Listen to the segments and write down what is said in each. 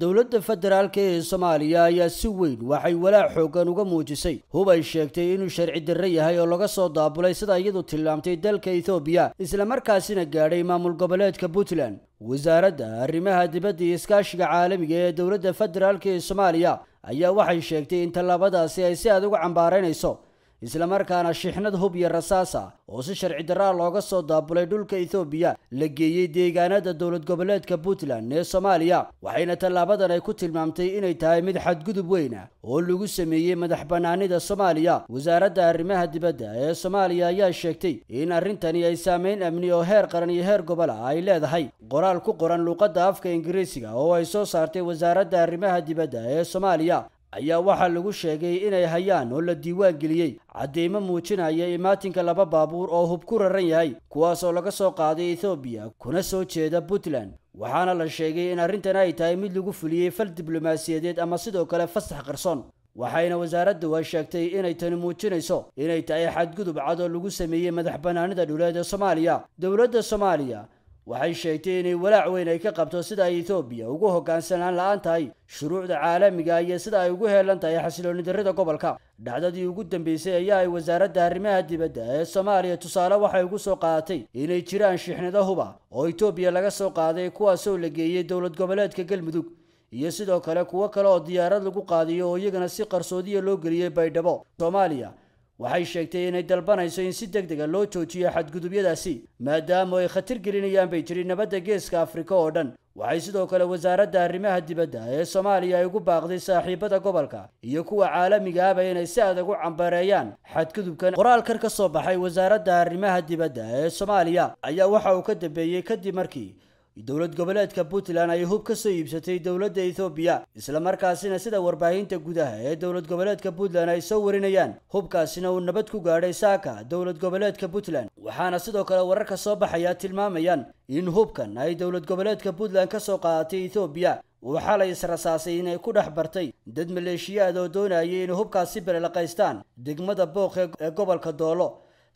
dowladda federaalk ee soomaaliya ayaa si weyn waxay walaac xoogan uga muujisay. Hub ay sheegtay inuu sharci darre yahay oo laga soo daabulay sida iyadu tilmaamtay dalka ethoobiya islamarkaasina gaadhay maamul goboleedka puntland. Wasaaradda arrimaha dibadda iyo iskaashiga caalamiga ee dowladda federaalk ee soomaaliya ayaa waxay sheegtay in tallaabadaasi ay si adag u cambaaraynayso islamarkaana shixnad hub iyo rasaasa oo si sharci darraa looga soo daabulay dhulka ethoobiya la geeyey deegaanada dowlad goboleedka puntland ee soomaaliya waxayna tallaabadan ay ku tilmaamtay inay tahay mid xadgudub weyna oo lagu sameeyey madax bannaanida soomaaliya. Wasaaradda arrimaha dibadda ee soomaaliya ayaa sheegtay in arrintani ay saameyn amni oo heer qaran iyo heer gobol ah ay leedahay. Qoraal ku qoran luuqadda afka ingiriisiga oo ay soo saartay wasaaradda arrimaha dibadda ee soomaaliya ayaa waxaa lagu sheegay inay hayaan oo la diiwaan geliyey cadeymo muujinaya imaatinka laba baabuur oo hub ku raran yahay kuwaasoo laga soo qaaday ethoobiya kuna soo jeeda puntland. Waxaana la sheegay in arrintan ay tahay mid lagu fuliyey fal diblomaasiyadeed ama sidoo kale fasax qarsoon. Waxayna wasaaraddu ay sheegtay inay tani muujinayso inay tahay xadgudub cad oo lagu sameeyey madax bannaanida dhuleed ee soomaaliya dowladda soomaaliya waxay sheegtay inay walaac weyn ay ka qabto sida ay ethoobiya ugu hoggaansanaan la'aan tahay shuruucda caalamiga iyo sida ay ugu heelan tahay xasilooni darrida gobolka. Dhacdadii ugu dambeysay ayaa ay wasaaradda arrimaha dibadda ee soomaaliya tusaale waxay ugu soo qaadatay inay jiraan shixnado huba oo etoobiya laga soo qaaday kuwaasoo la geeyey dowlad goboleedka galmudug iyo sidoo kale kuwo kale oo diyaarad lagu qaadiyo oo iyagana si qarsoodiya loo geliyey baydhabo. Soomaaliya waxay sheegtay inay dalbanayso in si deg dega loo joojiyo xadgudubyadaasi maadaama ay khatar gelinayaan bay jiri nabadda geeska afrika oo dhan. Waxay sidoo kale wasaaradda arrimaha dibadda ee soomaaliya ay ugu baaqday saaxiibada gobolka iyo kuwa caalamiga ahba inay si adag u cambareeyaan xadgudubkan. Qoraalkan ka soo baxay wasaaradda arrimaha dibadda ee soomaaliya ayaa waxa uu ka dambeeyey kadib markii dowlad goboleedka puntland ay hub ka soo iibsatay dowladda ethoobiya islamarkaasina sida warbaahinta gudaha ee dowlad goboleedka puntland ay soo warinayaan hubkaasina uu nabad ku gaadhay saaka dowlad goboleedka puntland waxaana sidoo kale wararka soo baxaya tilmaamayaan in hubkan ay dowlad goboleedka puntland ka soo qaadatay ethoobiya uu xalay israsaasay inay ku dhex bartay dad maleeshiyaad oo doonayay inay hubkaasi belelaqaystaan degmada booq ee gobolka doolo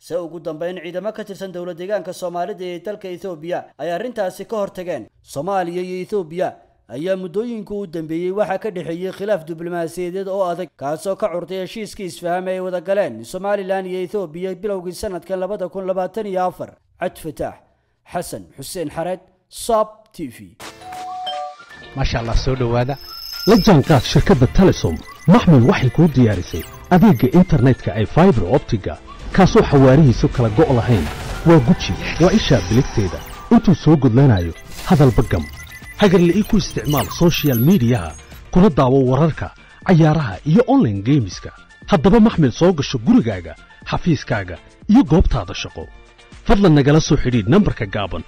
se ugu dambeyn ciidamo ka tirsan dowlad deegaanka soomaalida ee dalka ethoobiya ay arrintaasi ka hortageen. Soomaaliya iyo ethoobiya ayaa muddooyinka u dambeeyey waxaa ka dhexeeyey khilaaf diblomaasiyadeed oo adag kaasoo ka curtay heshiiskii isfaham ay wada galeen. Somalilan iyo ethoobiya bilowgii sanadkan labada kun labaatan iyo afar. Cad fataax xasan xuseen xareed sob t v. Maasha allah soo dhowaada. La jaanqaad shirkadda telesom. Maxmil waxay kuu diyaarisay. Adeegga internetka ay faibar optiga kaasoo xawaarihiisu kala go' lahayn waa guji waa ishaa biligteeda intuu soo gudlanayo hadalba gam hagarle ii ku isticmaal sochial midiyaha kuna daawo wararka cayaaraha iyo onlaine geemiska haddaba maxmil soo gasho gurigaaga xafiiskaaga iyo goobtaada shaqo fadlan nagala soo xidhiidh nambarka gaaban